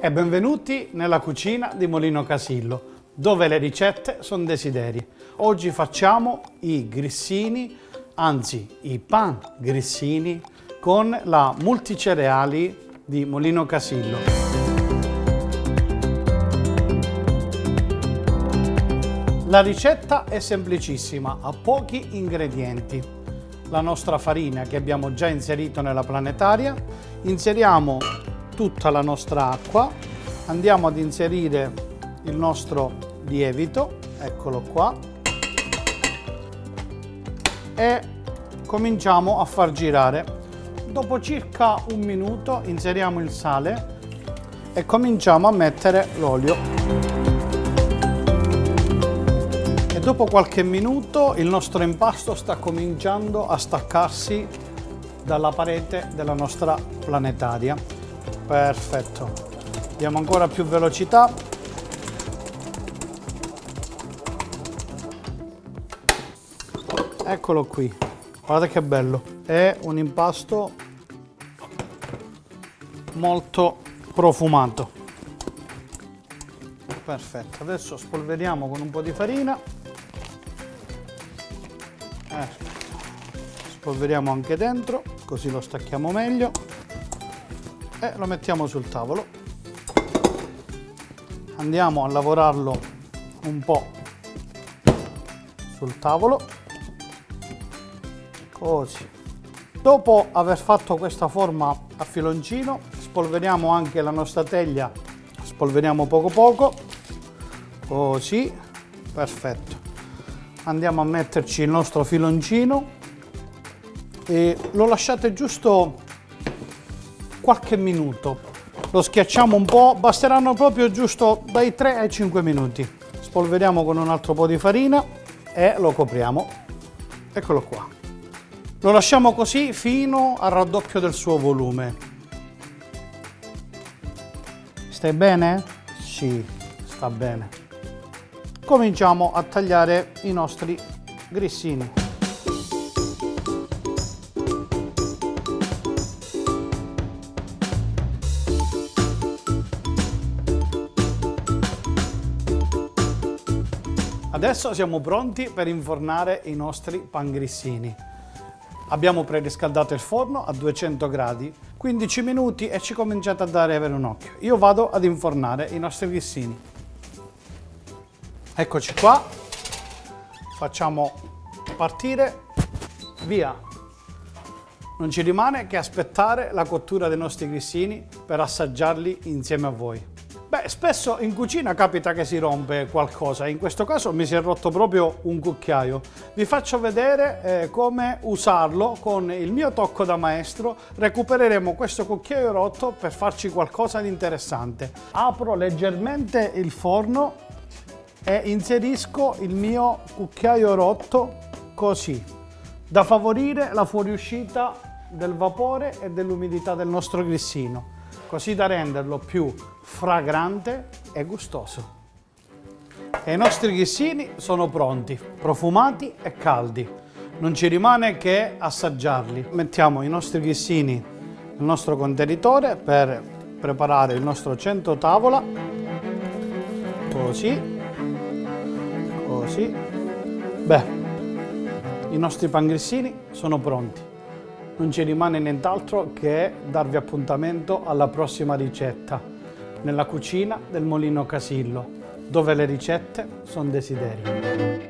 E benvenuti nella cucina di Molino Casillo, dove le ricette sono desideri. Oggi facciamo i grissini, anzi i pan grissini con la multicereali di Molino Casillo. La ricetta è semplicissima, ha pochi ingredienti. La nostra farina che abbiamo già inserito nella planetaria, inseriamo tutta la nostra acqua, andiamo ad inserire il nostro lievito, eccolo qua, e cominciamo a far girare. Dopo circa un minuto inseriamo il sale e cominciamo a mettere l'olio. E dopo qualche minuto il nostro impasto sta cominciando a staccarsi dalla parete della nostra planetaria. Perfetto. Diamo ancora più velocità. Eccolo qui. Guardate che bello. È un impasto molto profumato. Perfetto. Adesso spolveriamo con un po' di farina. Ecco. Spolveriamo anche dentro, così lo stacchiamo meglio e lo mettiamo sul tavolo. Andiamo a lavorarlo un po' sul tavolo, così. Dopo aver fatto questa forma a filoncino, spolveriamo anche la nostra teglia, spolveriamo poco poco, così, perfetto. Andiamo a metterci il nostro filoncino e lo lasciate giusto qualche minuto. Lo schiacciamo un po', basteranno proprio giusto dai 3 ai 5 minuti. Spolveriamo con un altro po' di farina e lo copriamo. Eccolo qua. Lo lasciamo così fino al raddoppio del suo volume. Stai bene? Sì, sta bene. Cominciamo a tagliare i nostri grissini. Adesso siamo pronti per infornare i nostri pangrissini. Abbiamo preriscaldato il forno a 200 gradi, 15 minuti e ci cominciate a dare avere un occhio. Io vado ad infornare i nostri grissini. Eccoci qua, facciamo partire, via. Non ci rimane che aspettare la cottura dei nostri grissini per assaggiarli insieme a voi. Beh, spesso in cucina capita che si rompe qualcosa, in questo caso mi si è rotto proprio un cucchiaio. Vi faccio vedere eh, come usarlo con il mio tocco da maestro, recupereremo questo cucchiaio rotto per farci qualcosa di interessante. Apro leggermente il forno e inserisco il mio cucchiaio rotto così, da favorire la fuoriuscita del vapore e dell'umidità del nostro grissino così da renderlo più fragrante e gustoso. E i nostri grissini sono pronti, profumati e caldi. Non ci rimane che assaggiarli. Mettiamo i nostri grissini nel nostro contenitore per preparare il nostro cento tavola. Così. Così. Beh, i nostri pangrissini sono pronti non ci rimane nient'altro che darvi appuntamento alla prossima ricetta nella cucina del Molino Casillo, dove le ricette sono desideri.